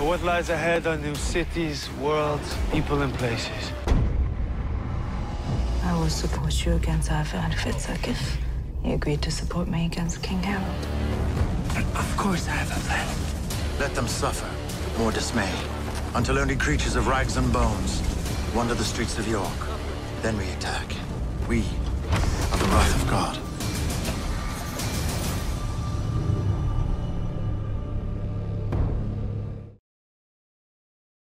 For what lies ahead are new cities, worlds, people, and places. I will support you against Arthur and Hvitserk. He agreed to support me against King Harald. Of course I have a plan. Let them suffer. More dismay. Until only creatures of rags and bones wander the streets of York. Then we attack. We.